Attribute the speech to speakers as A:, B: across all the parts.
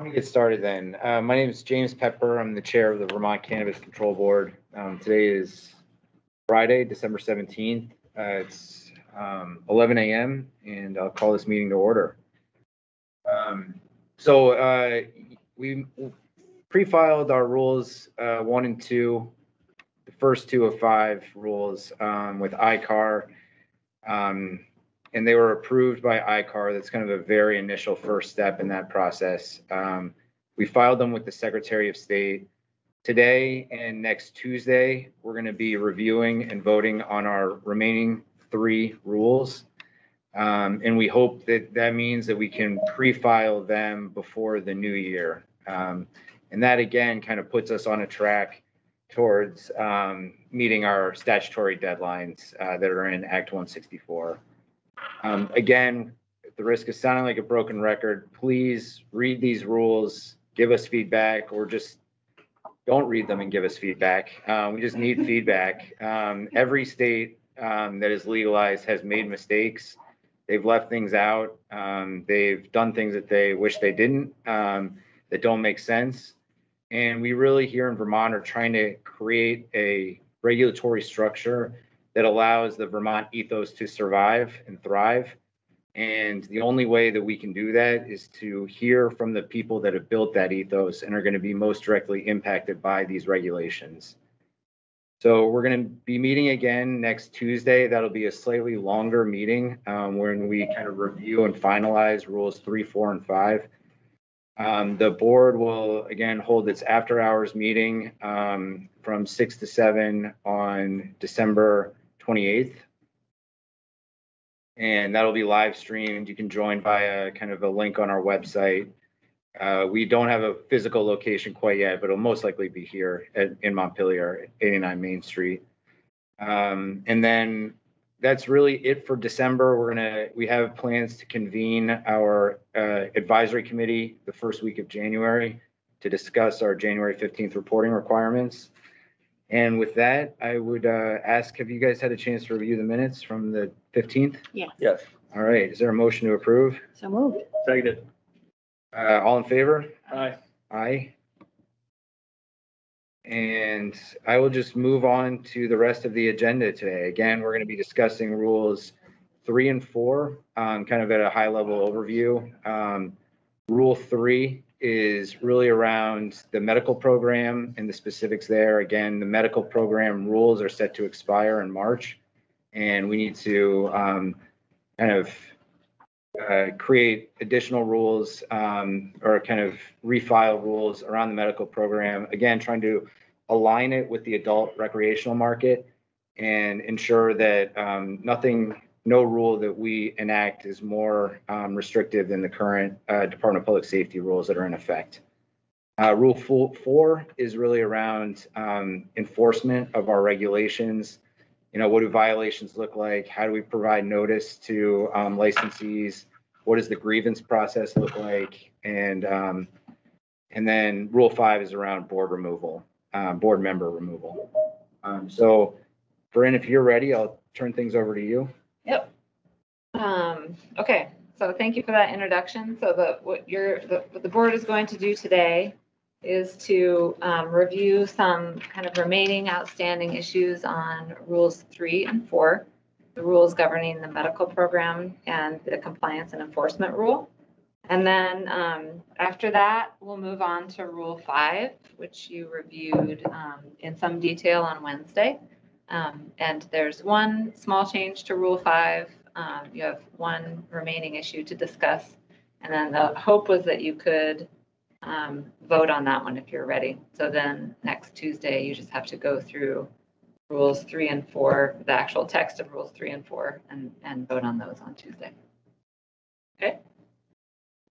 A: Let me get started then. Uh, my name is James Pepper. I'm the chair of the Vermont Cannabis Control Board. Um, today is Friday, December seventeenth. Uh, it's, um, eleven AM and I'll call this meeting to order. Um, so, uh, we pre-filed our rules, uh, one and two, the first two of five rules, um, with LCAR. Um, and they were approved by LCAR. That's kind of a very initial first step in that process. Um, we filed them with the Secretary of State. Today and next Tuesday, we're going to be reviewing and voting on our remaining three rules. Um, and we hope that that means that we can pre-file them before the new year. Um, and that again kind of puts us on a track towards um, meeting our statutory deadlines uh, that are in Act 164. Um, again, at the risk of sounding like a broken record, please read these rules, give us feedback, or just don't read them and give us feedback. Uh, we just need feedback. Um, every state um, that is legalized has made mistakes. They've left things out. Um, they've done things that they wish they didn't, um, that don't make sense. And we really here in Vermont are trying to create a regulatory structure that allows the Vermont ethos to survive and thrive. And the only way that we can do that is to hear from the people that have built that ethos and are going to be most directly impacted by these regulations. So we're going to be meeting again next Tuesday. That'll be a slightly longer meeting um, when we kind of review and finalize rules three, four, and five. Um, the board will again hold its after hours meeting um, from six to seven on December 28th. And that'll be live streamed. You can join via kind of a link on our website. Uh, we don't have a physical location quite yet, but it'll most likely be here at, in Montpelier, 89 Main Street. Um, and then that's really it for December. We're gonna, we have plans to convene our uh, advisory committee the first week of January to discuss our January 15th reporting requirements. And with that, I would uh, ask, have you guys had a chance to review the minutes from the 15th?
B: Yes, Yes.
A: All right, is there a motion to approve?
C: So moved.
B: seconded.
A: Uh, All in favor?
B: Aye.
A: Aye. And I will just move on to the rest of the agenda today. Again, we're going to be discussing rules three and four, um, kind of at a high level overview. Um, Rule three is really around the medical program and the specifics there. Again, the medical program rules are set to expire in March. And we need to um, kind of uh, create additional rules um, or kind of refile rules around the medical program. Again, trying to align it with the adult recreational market and ensure that um, nothing, no rule that we enact is more um, restrictive than the current uh, Department of Public Safety rules that are in effect. Uh, Rule fo- four is really around um, enforcement of our regulations. You know, what do violations look like? How do we provide notice to um, licensees? What does the grievance process look like? And um, and then Rule five is around board removal, um, board member removal. Um, so, Bryn, if you're ready, I'll turn things over to you.
D: Yep. Um, okay, so thank you for that introduction. So the, what you're, the, what the board is going to do today is to, um, review some kind of remaining outstanding issues on rules three and four. The rules governing the medical program and the compliance and enforcement rule. And then, um, after that, we'll move on to rule five, which you reviewed, um, in some detail on Wednesday. Um, and there's one small change to Rule Five. Um, you have one remaining issue to discuss. And then the hope was that you could, um, vote on that one if you're ready. So then next Tuesday, you just have to go through Rules Three and Four, the actual text of Rules Three and Four, and, and vote on those on Tuesday. Okay?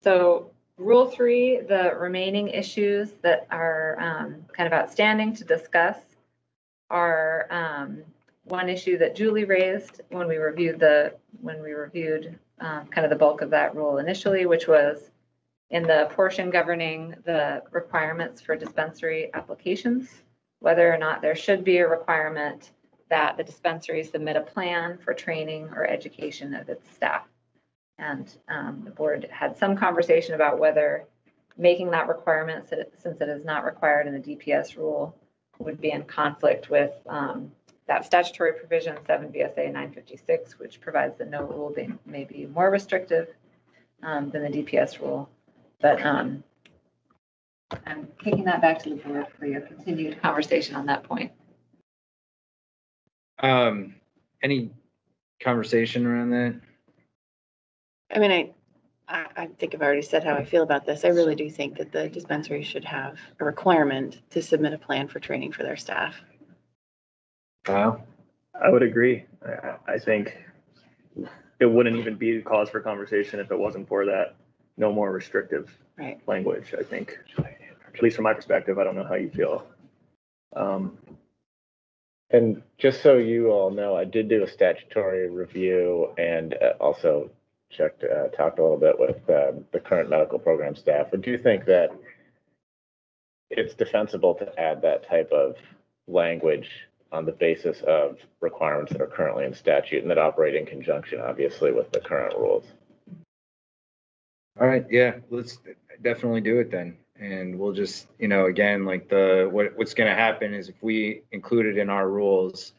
D: So Rule Three, the remaining issues that are, um, kind of outstanding to discuss are um, one issue that Julie raised when we reviewed the, when we reviewed um, kind of the bulk of that rule initially, which was in the portion governing the requirements for dispensary applications, whether or not there should be a requirement that the dispensary submit a plan for training or education of its staff. And um, the board had some conversation about whether making that requirement, since it is not required in the DPS rule, would be in conflict with um, that statutory provision, seven VSA nine fifty-six, which provides that no rule be- may be more restrictive um, than the DPS rule. But um, I'm kicking that back to the board for your continued conversation on that point.
A: Um, any conversation around that?
B: I mean, I, I, I think I've already said how I feel about this. I really do think that the dispensary should have a requirement to submit a plan for training for their staff.
A: Kyle?
C: I would agree. I, I- I think it wouldn't even be a cause for conversation if it wasn't for that no more restrictive
B: Right.
C: language, I think. At least from my perspective, I don't know how you feel. Um,
E: And just so you all know, I did do a statutory review and uh, also checked, uh, talked a little bit with um, the current medical program staff. Do you think that it's defensible to add that type of language on the basis of requirements that are currently in statute and that operate in conjunction, obviously, with the current rules.
A: All right, yeah, let's definitely do it then. And we'll just, you know, again, like the, what, what's gonna happen is if we include it in our rules,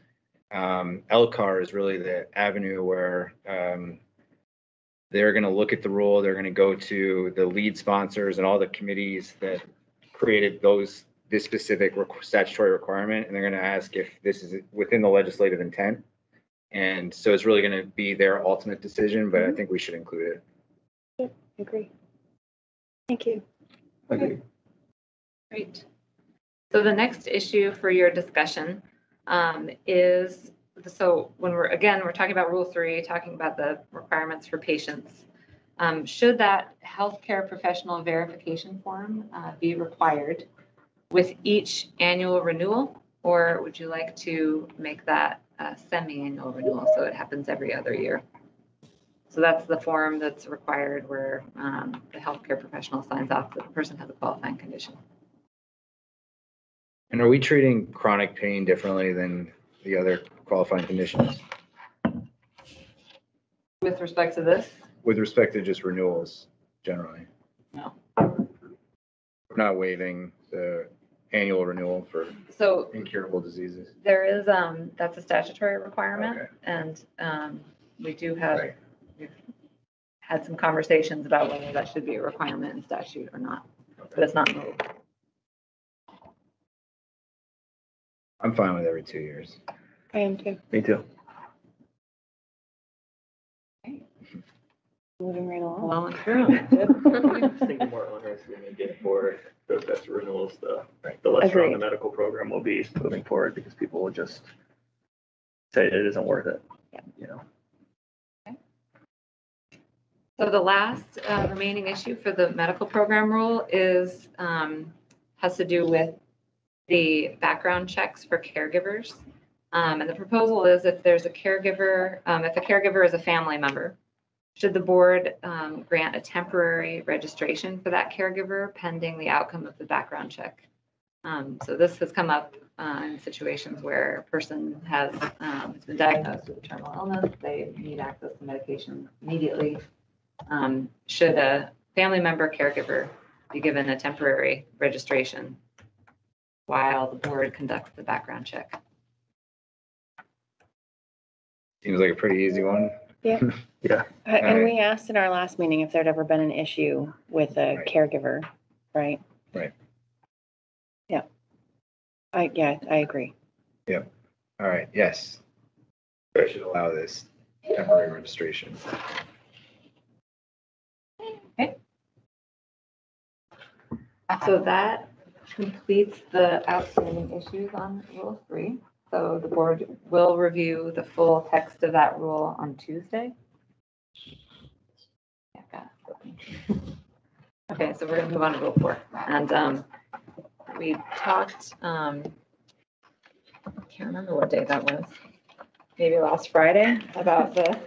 A: um, LCAR is really the avenue where, um, they're gonna look at the rule, they're gonna go to the lead sponsors and all the committees that created those, this specific requ- statutory requirement, and they're gonna ask if this is within the legislative intent. And so it's really gonna be their ultimate decision, but I think we should include it.
B: I agree. Thank you.
D: Great. So the next issue for your discussion um, is, so when we're, again, we're talking about Rule 3, talking about the requirements for patients. um, Should that healthcare professional verification form uh, be required with each annual renewal? Or would you like to make that a semi-annual renewal, so it happens every other year? So that's the form that's required where um, the healthcare professional signs off that the person has a qualifying condition.
A: And are we treating chronic pain differently than the other qualifying conditions
D: With respect to this?
A: with respect to just renewals generally?
D: No.
A: We're not waiving the annual renewal for
D: So
A: incurable diseases.
D: there is, um, that's a statutory requirement
A: Okay.
D: and, um, we do have,
A: Right.
D: we've had some conversations about whether that should be a requirement in statute or not, but it's not rule.
A: I'm fine with every two years.
B: I am too.
C: me too.
B: Moving right along.
D: Well and true.
C: I think the more onerous we make it for those types of renewals, the, the less strong the
B: Agreed.
C: medical program will be moving forward because people will just say it isn't worth it.
B: Yeah.
C: You know,
D: So the last uh, remaining issue for the medical program rule is, um, has to do with the background checks for caregivers. Um, and the proposal is if there's a caregiver, um, if a caregiver is a family member, should the board, um, grant a temporary registration for that caregiver pending the outcome of the background check? Um, so this has come up, uh, in situations where a person has, um, has been diagnosed with a terminal illness, they need access to medication immediately. Um, should a family member caregiver be given a temporary registration while the board conducts the background check?
A: Seems like a pretty easy one. Yeah. yeah.
B: Uh, And
A: Alright.
B: we asked in our last meeting if there'd ever been an issue with a
A: Right.
B: caregiver, right?
A: Right.
B: Yeah. I, yeah, I agree. Yeah.
A: All right, yes. I should allow this temporary registration. Okay.
D: So that completes the outstanding issues on Rule Three. So the board will review the full text of that rule on Tuesday. Okay, so we're gonna move on to Rule Four. And um, we talked, um, I can't remember what day that was. Maybe last Friday about the,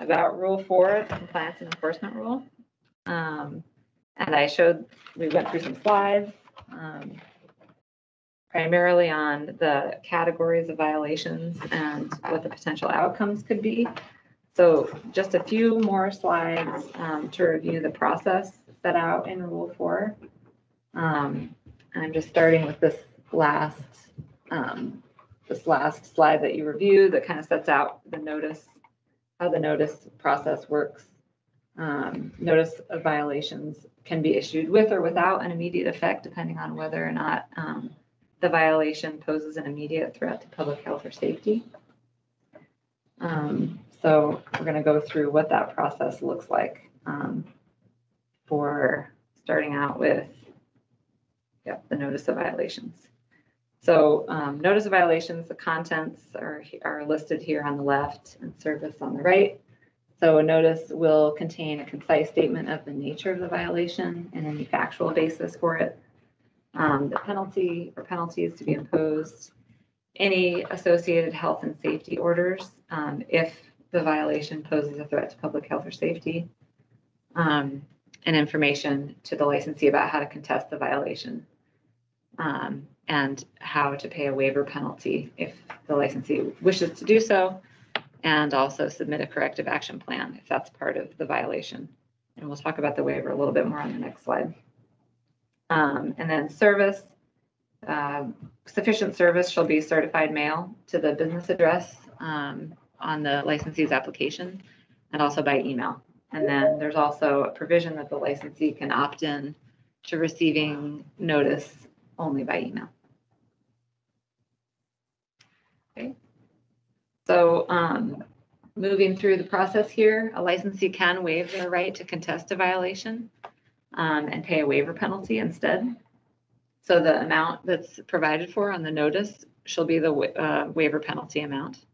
D: about Rule Four, the compliance and enforcement rule. Um, and I showed, we went through some slides, um, primarily on the categories of violations and what the potential outcomes could be. So just a few more slides, um, to review the process set out in Rule Four. Um, and I'm just starting with this last, um, this last slide that you reviewed that kind of sets out the notice, how the notice process works. Um, notice of violations can be issued with or without an immediate effect, depending on whether or not, um, the violation poses an immediate threat to public health or safety. Um, so we're gonna go through what that process looks like, um, for starting out with, yep, the notice of violations. So, um, notice of violations, the contents are, are listed here on the left and service on the right. So a notice will contain a concise statement of the nature of the violation and any factual basis for it. Um, the penalty or penalties to be imposed, any associated health and safety orders, um, if the violation poses a threat to public health or safety. Um, and information to the licensee about how to contest the violation. Um, and how to pay a waiver penalty if the licensee wishes to do so. And also submit a corrective action plan if that's part of the violation. And we'll talk about the waiver a little bit more on the next slide. Um, and then service, um, sufficient service shall be certified mail to the business address, um, on the licensee's application and also by email. And then there's also a provision that the licensee can opt in to receiving notice only by email. Okay. So, um, moving through the process here, a licensee can waive their right to contest a violation um, and pay a waiver penalty instead. So the amount that's provided for on the notice shall be the wa- uh, waiver penalty amount.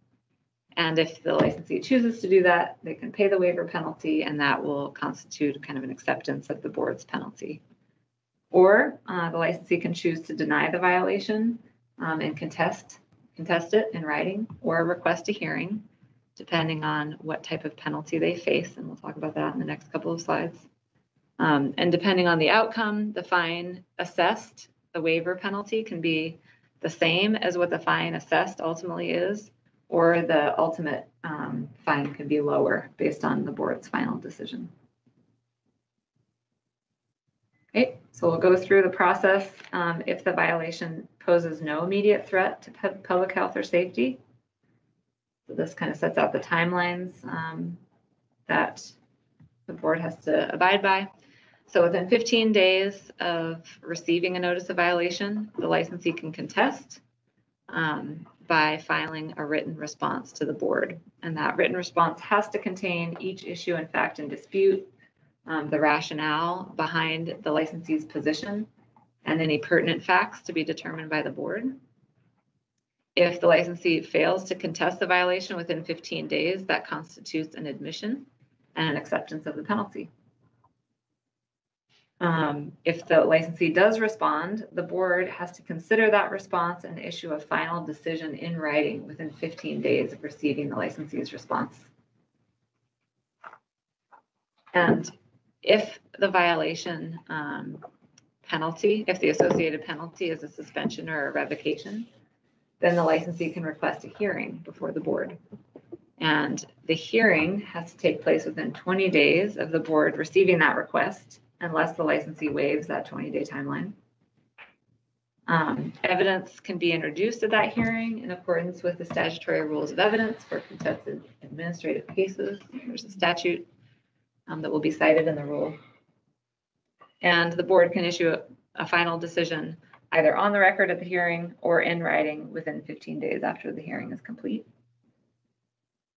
D: And if the licensee chooses to do that, they can pay the waiver penalty and that will constitute kind of an acceptance of the board's penalty. Or uh, the licensee can choose to deny the violation um, and contest, contest it in writing or request a hearing, depending on what type of penalty they face. And we'll talk about that in the next couple of slides. Um, and depending on the outcome, the fine assessed, the waiver penalty can be the same as what the fine assessed ultimately is, or the ultimate um, fine can be lower based on the board's final decision. Okay, so we'll go through the process. Um, if the violation poses no immediate threat to pub- public health or safety. So this kind of sets out the timelines um, that the board has to abide by. So within 15 days of receiving a notice of violation, the licensee can contest um, by filing a written response to the board. And that written response has to contain each issue and fact in dispute, um, the rationale behind the licensee's position, and any pertinent facts to be determined by the board. If the licensee fails to contest the violation within 15 days, that constitutes an admission and an acceptance of the penalty. Um, if the licensee does respond, the board has to consider that response and issue a final decision in writing within 15 days of receiving the licensee's response. And if the violation um, penalty, if the associated penalty is a suspension or a revocation, then the licensee can request a hearing before the board. And the hearing has to take place within 20 days of the board receiving that request unless the licensee waives that 20-day timeline. Um, Evidence can be introduced at that hearing in accordance with the statutory rules of evidence for contested administrative cases. There's a statute um, that will be cited in the rule. And the board can issue a, a final decision either on the record at the hearing or in writing within 15 days after the hearing is complete.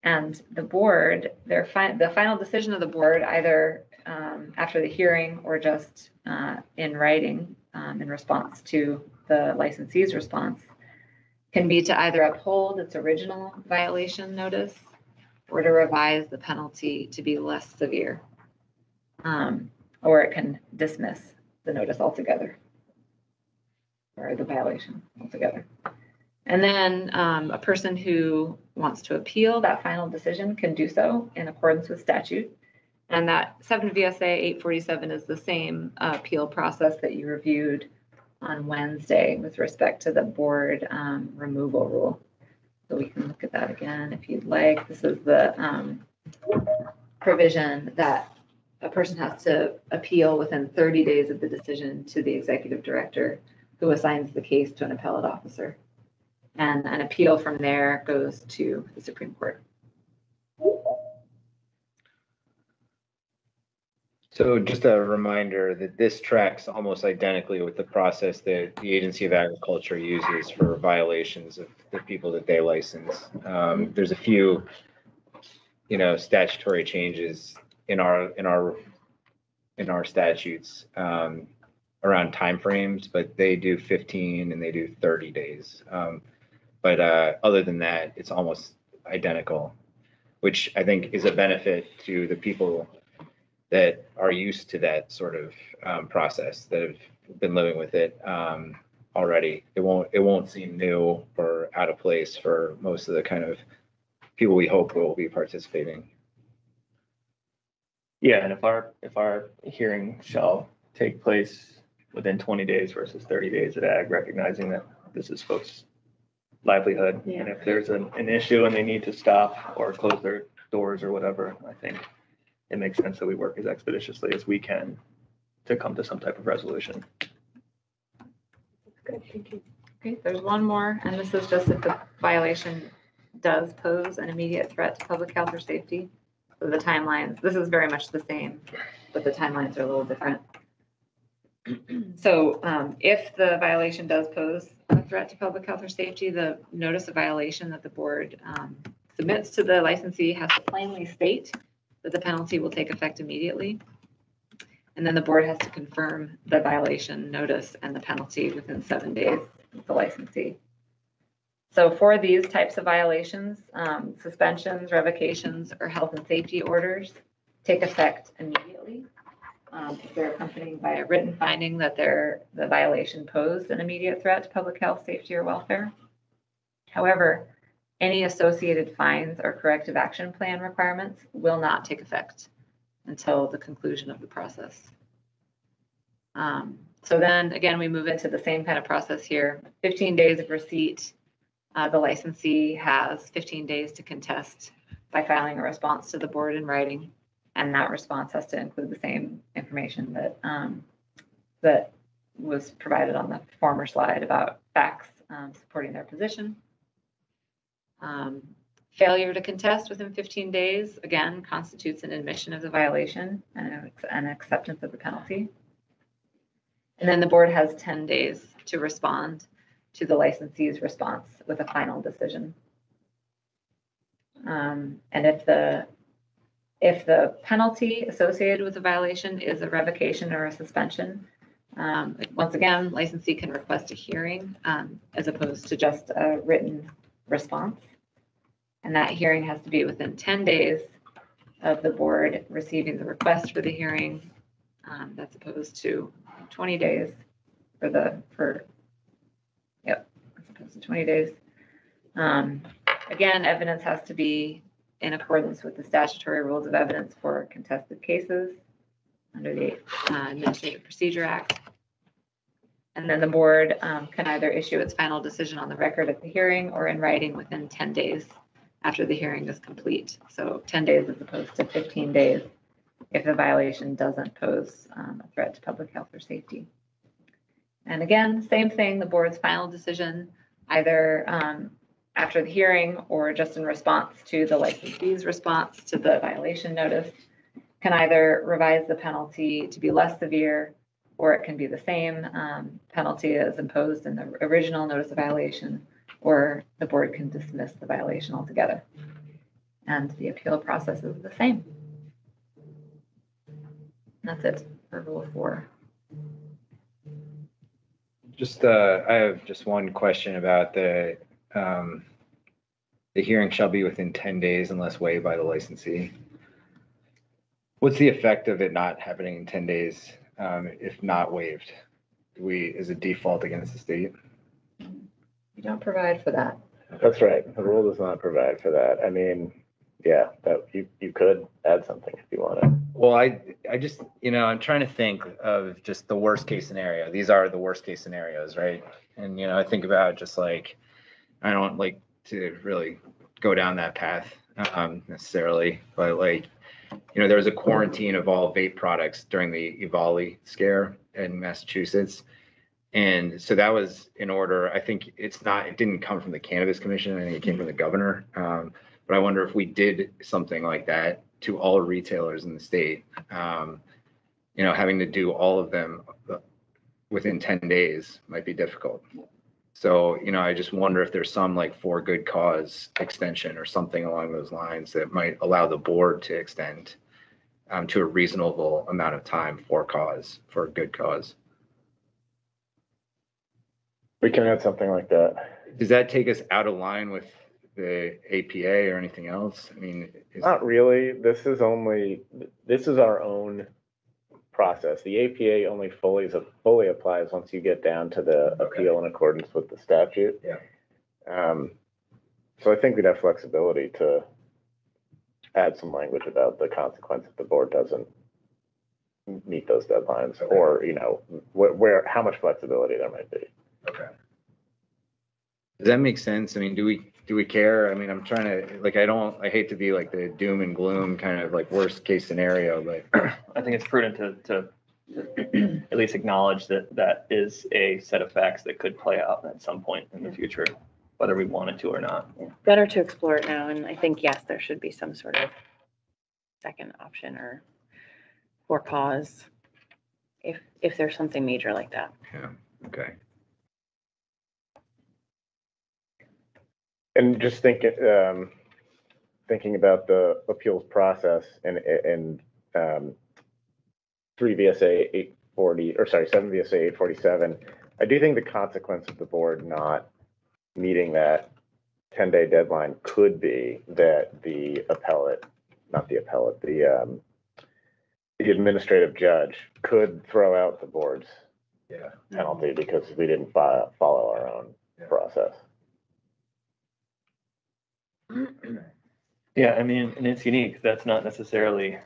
D: And the board, their fi- the final decision of the board, either um, after the hearing or just uh, in writing um, in response to the licensee's response, can be to either uphold its original violation notice or to revise the penalty to be less severe. Um, or it can dismiss the notice altogether or the violation altogether. And then um, a person who wants to appeal that final decision can do so in accordance with statute. And that seven VSA eight forty-seven is the same appeal process that you reviewed on Wednesday with respect to the board um, removal rule. So we can look at that again if you'd like. This is the um, provision that a person has to appeal within thirty days of the decision to the executive director, who assigns the case to an appellate officer. And an appeal from there goes to the Supreme Court.
A: So just a reminder that this tracks almost identically with the process that the Agency of Agriculture uses for violations of the people that they license. Um, there's a few, you know, statutory changes in our, in our, in our statutes, um, around timeframes, but they do fifteen and they do thirty days. Um, but, uh, other than that, it's almost identical, which I think is a benefit to the people that are used to that sort of um, process that have been living with it um, already. It won't it won't seem new or out of place for most of the kind of people we hope will be participating.
C: Yeah, and if our, if our hearing shall take place within twenty days versus thirty days at ag, recognizing that this is folks' livelihood.
B: Yeah.
C: And if there's an, an issue and they need to stop or close their doors or whatever, I think it makes sense that we work as expeditiously as we can to come to some type of resolution.
B: Good, thank you.
D: Okay, there's one more, and this is just if the violation does pose an immediate threat to public health or safety. So the timelines, this is very much the same, but the timelines are a little different. So um, if the violation does pose a threat to public health or safety, the notice of violation that the board um, submits to the licensee has to plainly state that the penalty will take effect immediately. And then the board has to confirm the violation notice and the penalty within seven days with the licensee. So for these types of violations, um, suspensions, revocations, or health and safety orders take effect immediately. Um, if they're accompanied by a written finding that the violation posed an immediate threat to public health, safety, or welfare. However, any associated fines or corrective action plan requirements will not take effect until the conclusion of the process. Um, so then, again, we move into the same kind of process here. Fifteen days of receipt. Uh, the licensee has fifteen days to contest by filing a response to the board in writing. And that response has to include the same information that, um, that was provided on the former slide about facts, um, supporting their position. Um, Failure to contest within 15 days, again, constitutes an admission of the violation and an an acceptance of the penalty. And then the board has 10 days to respond to the licensee's response with a final decision. Um, And if the, if the penalty associated with the violation is a revocation or a suspension, um, once again, licensee can request a hearing um, as opposed to just a written response. And that hearing has to be within ten days of the board receiving the request for the hearing. Um, that's opposed to twenty days for the, for, yep, as opposed to twenty days. Um, again, evidence has to be in accordance with the statutory rules of evidence for contested cases under the uh, Administrative Procedure Act. And then the board um, can either issue its final decision on the record at the hearing or in writing within 10 days after the hearing is complete. So 10 days as opposed to 15 days if the violation doesn't pose um, a threat to public health or safety. And again, same thing, the board's final decision, either um, after the hearing or just in response to the licensee's response to the violation notice, can either revise the penalty to be less severe or it can be the same um, penalty as imposed in the original notice of violation, or the board can dismiss the violation altogether. And the appeal process is the same. That's it for rule four.
A: Just uh, I have just one question about the um, the hearing shall be within ten days unless waived by the licensee. What's the effect of it not happening in ten days um, if not waived? Do we, is it default against the state?
D: You don't provide for that.
E: That's right. The rule does not provide for that. I mean, yeah, that you, you could add something if you want to.
A: Well, I, I just, you know, I'm trying to think of just the worst case scenario. These are the worst case scenarios, right? And, you know, I think about just like, I don't like to really go down that path. Um, necessarily, but like, you know, there was a quarantine of all vape products during the EVALI scare in Massachusetts. And so that was in order, I think it's not, it didn't come from the Cannabis Commission, I think it came from the governor. Um, but I wonder if we did something like that to all retailers in the state, um, you know, having to do all of them uh, within ten days might be difficult. So, you know, I just wonder if there's some like for good cause extension or something along those lines that might allow the board to extend um, to a reasonable amount of time for cause, for a good cause.
E: We can add something like that.
A: Does that take us out of line with the APA or anything else? I mean, is,
E: Not really. This is only, this is our own process. The APA only fully, fully applies once you get down to the
A: Okay.
E: appeal in accordance with the statute.
A: Yeah.
E: Um, so I think we'd have flexibility to add some language about the consequence if the board doesn't meet those deadlines,
A: Okay.
E: or, you know, where, where, how much flexibility there might be.
A: okay. Does that make sense? I mean, do we, do we care? I mean, I'm trying to, like, I don't, I hate to be like the doom and gloom kind of like worst case scenario, but
C: I think it's prudent to, to at least acknowledge that that is a set of facts that could play out at some point in the future, whether we wanted to or not.
B: Better to explore it now, and I think, yes, there should be some sort of second option or or cause if, if there's something major like that.
A: yeah, okay.
E: And just thinking, um, thinking about the appeals process and, and, um, three VSA eight forty, or sorry, seven VSA eight forty-seven, I do think the consequence of the board not meeting that ten-day deadline could be that the appellate, not the appellate, the, um, the administrative judge could throw out the board's
A: Yeah.
E: penalty because we didn't fo- follow our own
A: Yeah.
E: process.
C: Yeah, I mean, and it's unique. That's not necessarily,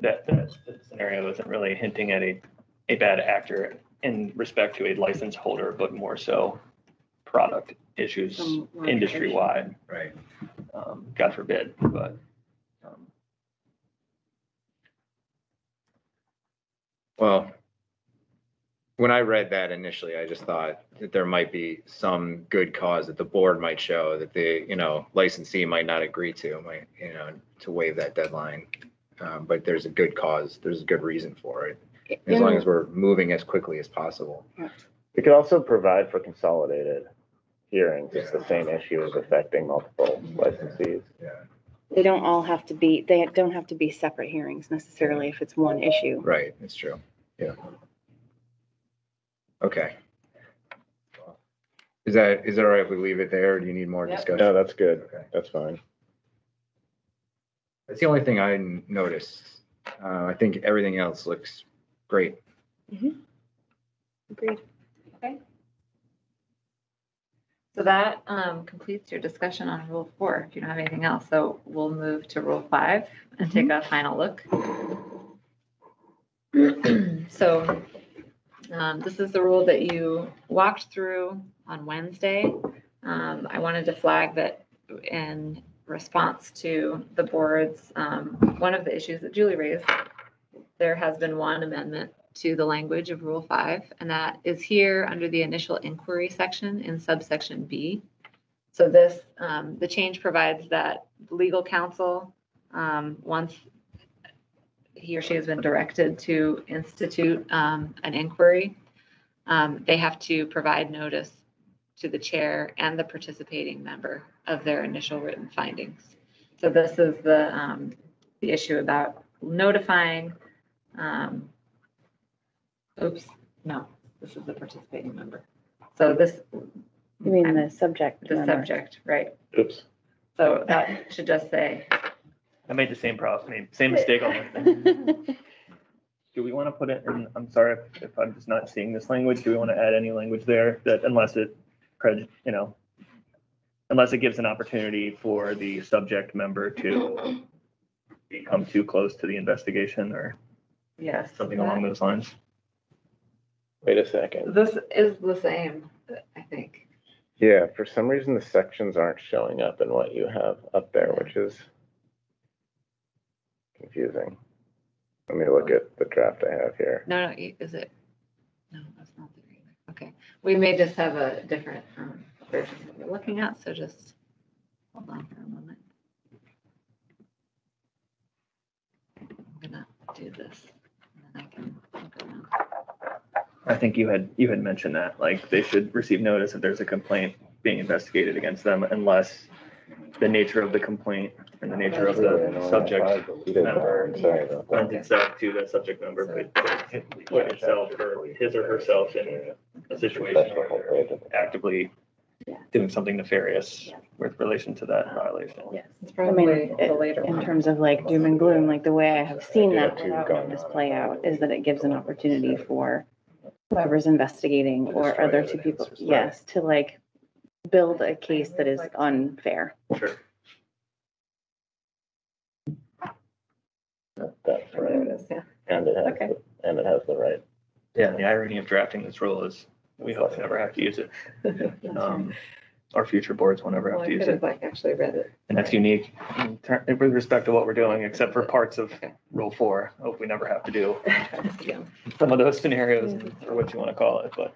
C: that, that scenario isn't really hinting at a, a bad actor in respect to a license holder, but more so product issues
B: Some more
C: industry wide,
A: Right.
C: um, God forbid, but. um,
A: Well, when I read that initially, I just thought that there might be some good cause that the board might show that the, you know, licensee might not agree to, might, you know, to waive that deadline. Um, but there's a good cause, there's a good reason for it, as long as we're moving as quickly as possible.
E: We could also provide for consolidated hearings if the same issue is affecting multiple licensees.
A: Yeah.
B: They don't all have to be, they don't have to be separate hearings necessarily if it's one issue.
A: Right, it's true, yeah. Okay. Is that, is it all right if we leave it there, or do you need more
D: Yep.
A: discussion?
E: No, that's good.
A: Okay.
E: That's fine.
A: That's the only thing I noticed. Uh, I think everything else looks great.
B: Agreed. Okay.
D: So that um, completes your discussion on rule four, if you don't have anything else. So we'll move to rule five and take a final look. So um, this is the rule that you walked through on Wednesday. Um, I wanted to flag that in response to the board's, um, one of the issues that Julie raised, there has been one amendment to the language of Rule 5, and that is here under the initial inquiry section in subsection B. So this, um, the change provides that legal counsel, um, once he or she has been directed to institute um, an inquiry, um, they have to provide notice to the chair and the participating member of their initial written findings. So this is the, um, the issue about notifying, um, oops, no, this is the participating member. So this.
B: You mean the subject?
D: The
B: matter.
D: subject, right.
E: Oops.
D: So that should just say,
C: I made the same problem, I mean, same mistake on this. Do we want to put it in, I'm sorry if- if I'm just not seeing this language, do we want to add any language there that unless it, prej- you know, unless it gives an opportunity for the subject member to become too close to the investigation or
D: yes.
C: something along those lines?
E: Wait a second.
D: This is the same, I think.
E: Yeah, for some reason, the sections aren't showing up in what you have up there, which is confusing. Let me look at the draft I have here.
D: No, no, is it? No, that's not there either. Okay, we may just have a different um, version that we're looking at, so just hold on for a moment. I'm gonna do this. and then I can look around.
C: I think you had, you had mentioned that, like, they should receive notice if there's a complaint being investigated against them unless the nature of the complaint and the nature of the subject member
E: Sorry about
C: lends itself to the subject member could put itself or his or herself in a situation where they're actively doing something nefarious with relation to that violation.
D: Yes, it's
B: I mean,
D: probably the
B: it-
D: later
B: in
D: one.
B: terms of like doom and gloom, like the way I have seen
E: Yeah,
B: that
E: too,
B: without
E: going
B: this play out is that it gives an opportunity for whoever's investigating or other two people, yes, to like build a case that is unfair.
C: Sure.
E: That's right.
D: yeah.
E: And it has,
D: Okay.
E: the- and it has the right.
C: Yeah, the irony of drafting this rule is we hope to never have to use it. Um, Our future boards will never
D: Well,
C: have
D: I
C: to use
D: could
C: it.
D: have like actually read it.
C: And that's unique in ter- with respect to what we're doing, except for parts of rule four. Hope we never have to do
D: Yeah.
C: some of those scenarios or what you want to call it, but.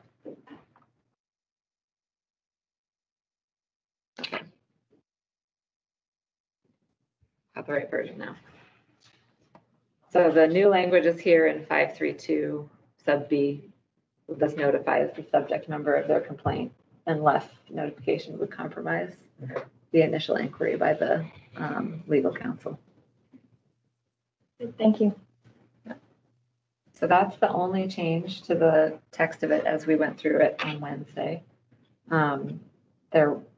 D: The right version now. So the new language is here in five three two sub B. This notifies the subject member of their complaint unless notification would compromise the initial inquiry by the um, legal counsel.
B: Thank you.
D: So that's the only change to the text of it as we went through it on Wednesday. Um, There, the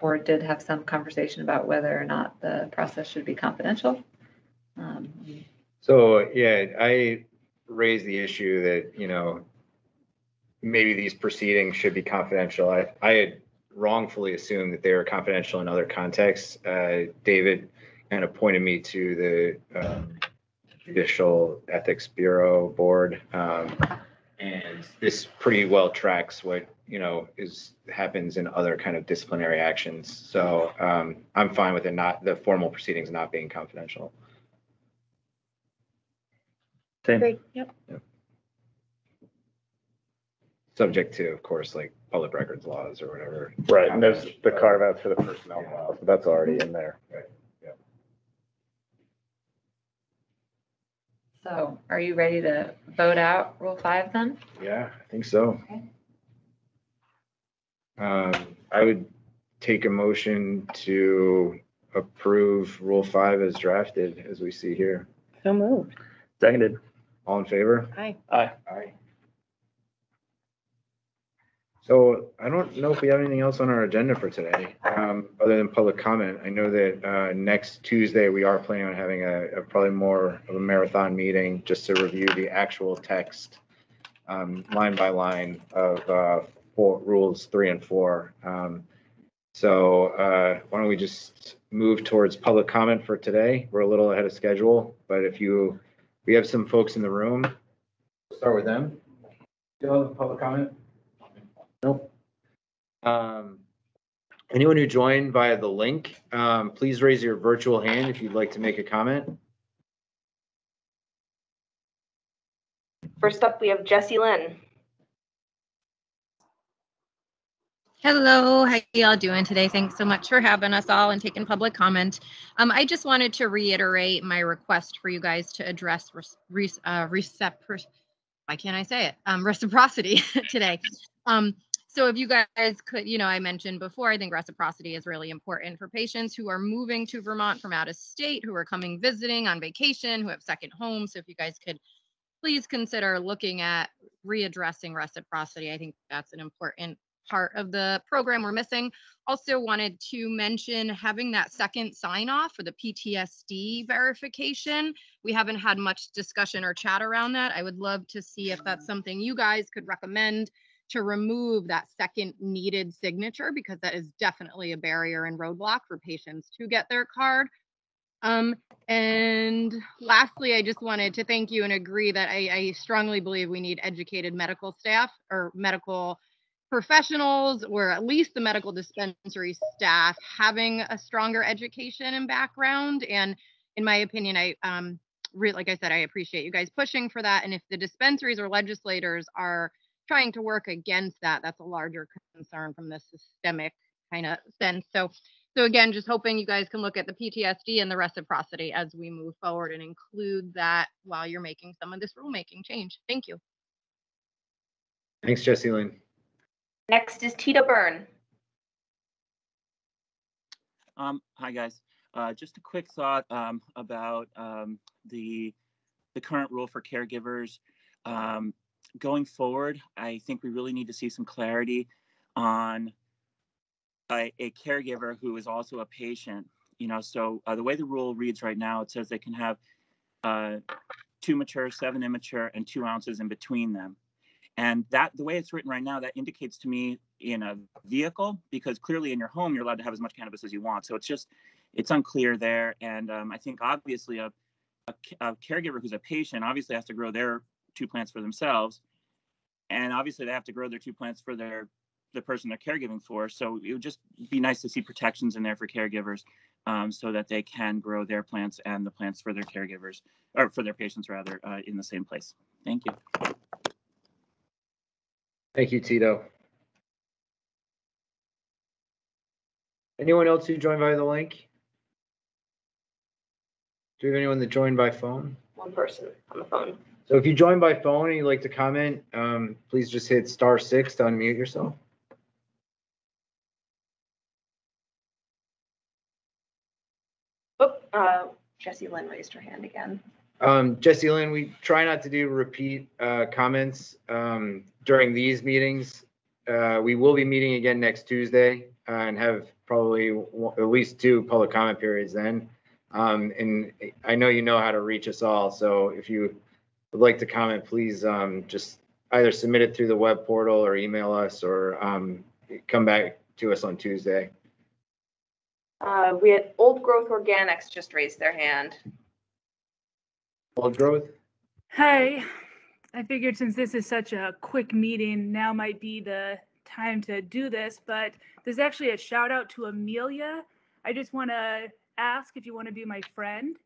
D: board did have some conversation about whether or not the process should be confidential. Um,
A: So, yeah, I raised the issue that, you know, maybe these proceedings should be confidential. I, I had wrongfully assumed that they were confidential in other contexts. Uh, David kind of pointed me to the um, Judicial Ethics Bureau Board. um, And this pretty well tracks what, you know, is, happens in other kind of disciplinary actions. So um, I'm fine with it not, the formal proceedings not being confidential.
C: Same.
B: Great, yep.
A: Subject to, of course, like public records laws or whatever.
E: Right, and there's the carve outs for the personnel files, but that's already in there.
D: So are you ready to vote out Rule 5 then?
A: Yeah, I think so.
D: Okay.
A: Um, I would take a motion to approve Rule Five as drafted, as we see here.
B: So moved.
C: Seconded.
A: All in favor?
B: Hi.
C: Aye.
A: Aye. So I don't know if we have anything else on our agenda for today, um, other than public comment. I know that, uh, next Tuesday, we are planning on having a, a probably more of a marathon meeting just to review the actual text, um, line by line of, uh, four, rules three and four. Um, so, uh, why don't we just move towards public comment for today? We're a little ahead of schedule, but if you, we have some folks in the room. Start with them. Do you have public comment? Nope. Um, anyone who joined via the link, um, please raise your virtual hand if you'd like to make a comment.
F: First up, we have Jesse Lynn.
G: Hello, how y'all doing today? Thanks so much for having us all and taking public comment. Um, I just wanted to reiterate my request for you guys to address res- res- uh, recipro- why can't I say it? Um, reciprocity today. Um, so if you guys could, you know, I mentioned before, I think reciprocity is really important for patients who are moving to Vermont from out of state, who are coming visiting on vacation, who have second homes. So if you guys could please consider looking at readdressing reciprocity. I think that's an important part of the program we're missing. Also wanted to mention having that second sign off for the PTSD verification. We haven't had much discussion or chat around that. I would love to see if that's something you guys could recommend to remove that second needed signature because that is definitely a barrier and roadblock for patients to get their card. Um, and lastly, I just wanted to thank you and agree that I, I strongly believe we need educated medical staff or medical professionals or at least the medical dispensary staff having a stronger education and background. And in my opinion, I, um, really, like I said, I appreciate you guys pushing for that. And if the dispensaries or legislators are trying to work against that, that's a larger concern from the systemic kind of sense. So, so again, just hoping you guys can look at the PTSD and the reciprocity as we move forward and include that while you're making some of this rulemaking change. Thank you.
A: Thanks, Jesse Lynn.
F: Next is Tita Byrne.
H: Um, hi, guys. Uh, just a quick thought, um, about, um, the, the current rule for caregivers. Going forward, I think we really need to see some clarity on a, a caregiver who is also a patient, you know, so, uh, the way the rule reads right now, it says they can have, uh, two mature, seven immature, and two ounces in between them. And that, the way it's written right now, that indicates to me in a vehicle, because clearly in your home, you're allowed to have as much cannabis as you want. So it's just, it's unclear there. And um, I think obviously a, a, a caregiver who's a patient obviously has to grow their two plants for themselves. And obviously they have to grow their two plants for their, the person they're caregiving for. So it would just be nice to see protections in there for caregivers um, so that they can grow their plants and the plants for their caregivers, or for their patients rather, uh, in the same place. Thank you.
A: Thank you, Tito. Anyone else who joined by the link? Do we have anyone that joined by phone?
F: One person on the phone.
A: So if you joined by phone and you'd like to comment, um, please just hit star six to unmute yourself.
F: Oh, uh, Jessie Lynn raised her hand again.
A: Um, Jesse Lynn, we try not to do repeat, uh, comments, um, during these meetings. Uh, we will be meeting again next Tuesday, uh, and have probably at least two public comment periods then. Um, and I know you know how to reach us all, so if you would like to comment, please, um, just either submit it through the web portal or email us or, um, come back to us on Tuesday.
F: Uh, we had Old Growth Organics just raised their hand.
A: Old growth?
I: Hi, I figured since this is such a quick meeting, now might be the time to do this, but there's actually a shout out to Amelia. I just want to ask if you want to be my friend.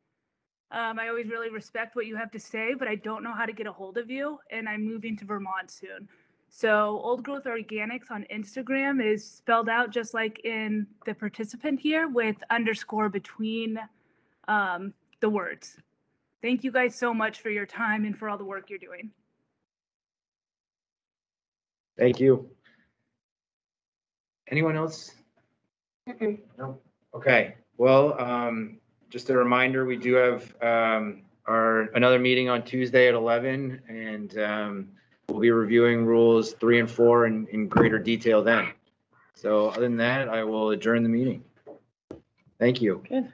I: Um, I always really respect what you have to say, but I don't know how to get a hold of you, and I'm moving to Vermont soon. So, Old Growth Organics on Instagram is spelled out just like in the participant here with underscore between um, the words. Thank you guys so much for your time and for all the work you're doing.
A: Thank you. Anyone else?
F: Mm-mm.
A: No. Okay, well, um, just a reminder, we do have, um, our, another meeting on Tuesday at eleven and, um, we'll be reviewing rules three and four in, in greater detail then. So other than that, I will adjourn the meeting. Thank you.
B: Good.